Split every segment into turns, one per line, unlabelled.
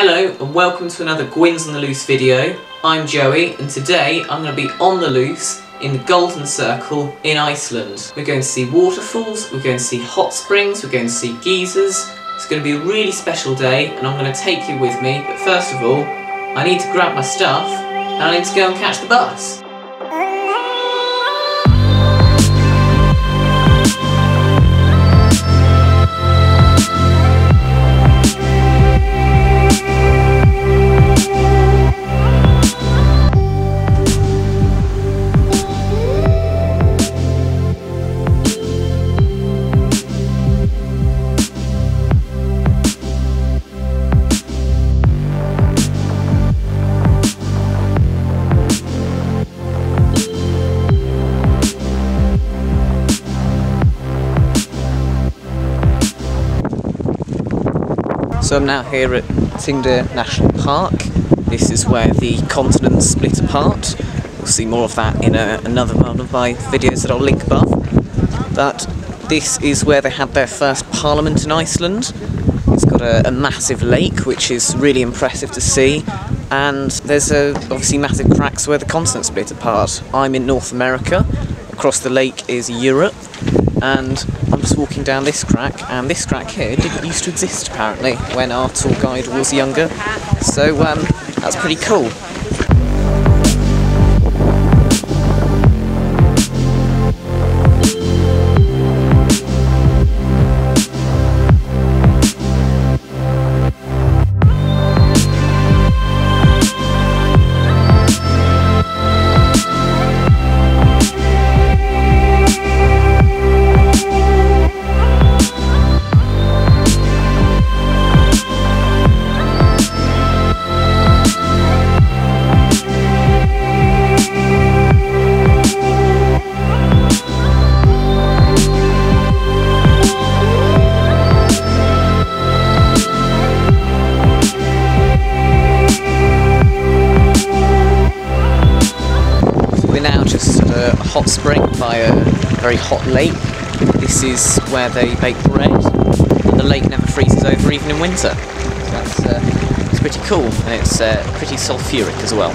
Hello and welcome to another Gwinn's on the Loose video. I'm Joey and today I'm going to be on the loose in the Golden Circle in Iceland. We're going to see waterfalls, we're going to see hot springs, we're going to see geysers. It's going to be a really special day and I'm going to take you with me, but first of all, I need to grab my stuff and I need to go and catch the bus. So I'm now here at Thingvellir National Park. This is where the continents split apart. We'll see more of that in a, another one of my videos that I'll link above. But this is where they had their first parliament in Iceland. It's got a, a massive lake, which is really impressive to see. And there's a, obviously massive cracks where the continents split apart. I'm in North America. Across the lake is Europe and I'm just walking down this crack, and this crack here didn't used to exist apparently when our tour guide was younger, so um, that's pretty cool. Hot spring by a very hot lake. This is where they bake bread, the lake never freezes over even in winter. So that's uh, it's pretty cool, and it's uh, pretty sulphuric as well.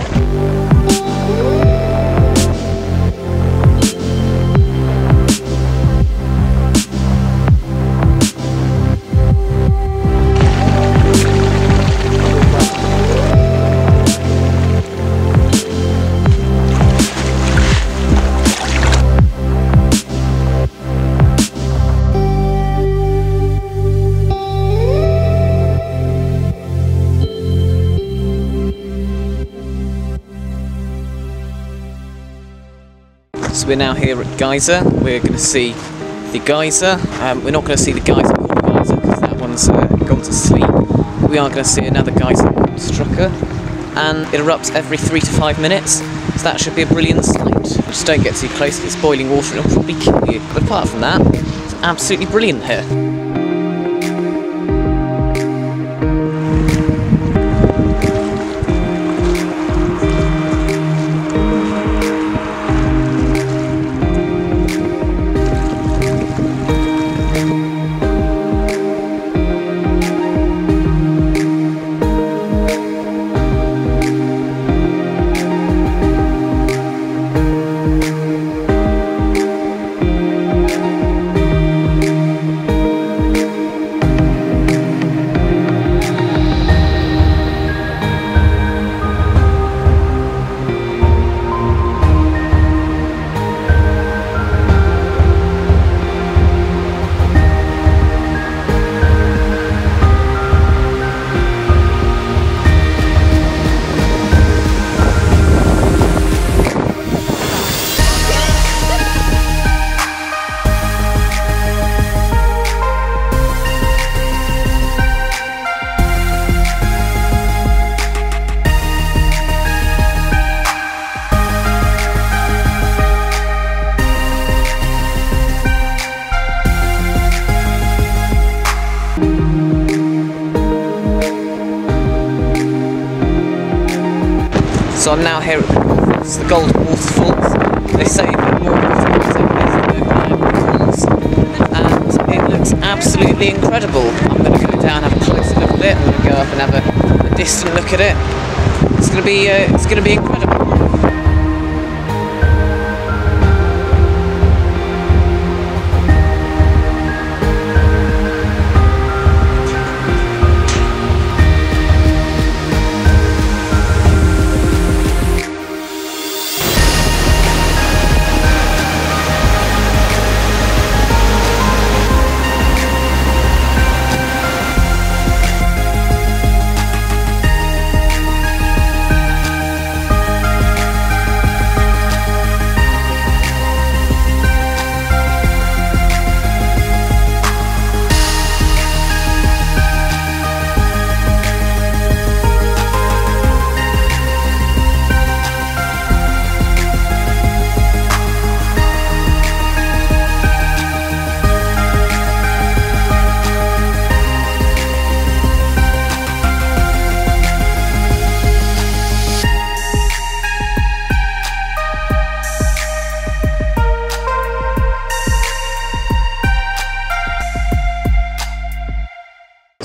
We're now here at Geyser. We're going to see the geyser. Um, we're not going to see the geyser geyser because that one's uh, gone to sleep. We are going to see another geyser Strokkur, and it erupts every three to five minutes. So that should be a brilliant sight. Just don't get too close; it's boiling water and it'll probably kill you. But apart from that, it's absolutely brilliant here. I'm now here at the, it's the Golden Waterfalls. They say that more waterfalls over there than Niagara Falls. And it looks absolutely incredible. I'm going to go down and have a closer look at it. I'm going to go up and have a, a distant look at it. It's gonna be uh, it's gonna be incredible.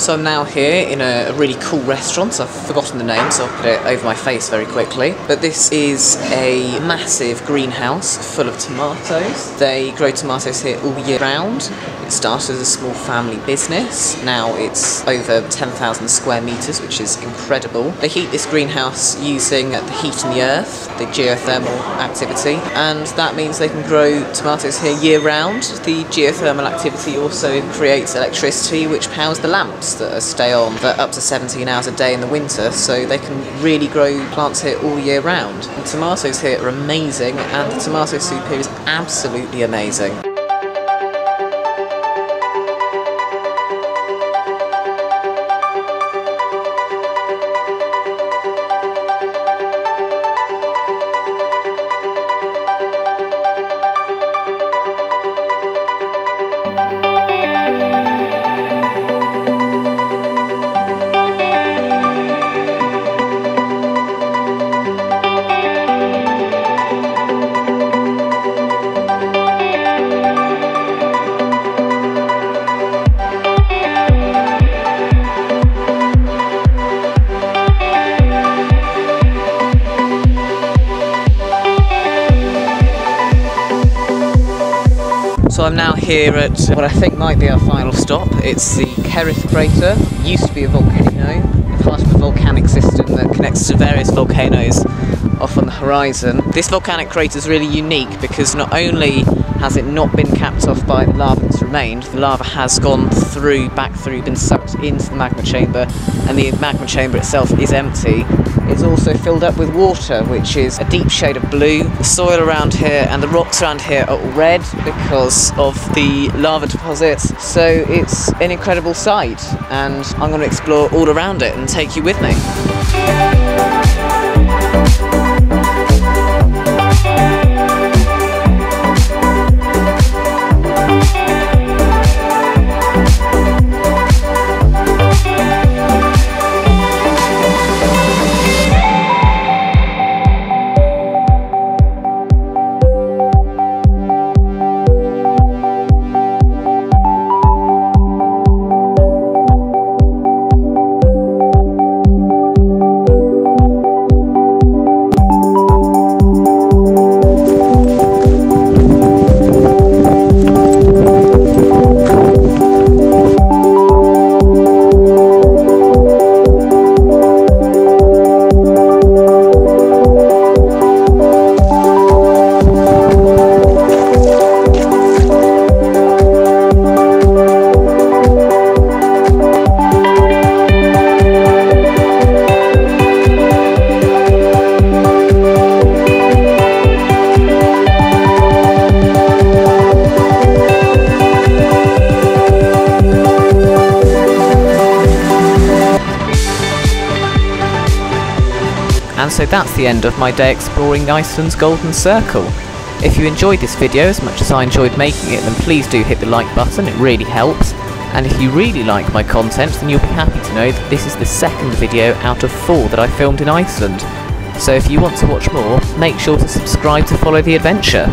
So I'm now here in a, really cool restaurant. I've forgotten the name, so I'll put it over my face very quickly. But this is a massive greenhouse full of tomatoes. They grow tomatoes here all year round. It started as a small family business. Now it's over 10,000 square meters, which is incredible. They heat this greenhouse using the heat in the earth, the geothermal activity, and that means they can grow tomatoes here year round. The geothermal activity also creates electricity, which powers the lamps that stay on for up to 17 hours a day in the winter, so they can really grow plants here all year round. The tomatoes here are amazing, and the tomato soup here is absolutely amazing. I'm now here at what I think might be our final stop. It's the Kerid crater. It used to be a volcano, part of a volcanic system that connects to various volcanoes off on the horizon. This volcanic crater is really unique because not only has it not been capped off by the lava that's remained, the lava has gone through, back through, been sucked into the magma chamber, and the magma chamber itself is empty. It's also filled up with water, which is a deep shade of blue. The soil around here and the rocks around here are all red because of the lava deposits, so it's an incredible sight, and I'm going to explore all around it and take you with me. So that's the end of my day exploring Iceland's Golden Circle. If you enjoyed this video as much as I enjoyed making it, then please do hit the like button, it really helps. And if you really like my content, then you'll be happy to know that this is the second video out of four that I filmed in Iceland. So if you want to watch more, make sure to subscribe to follow the adventure.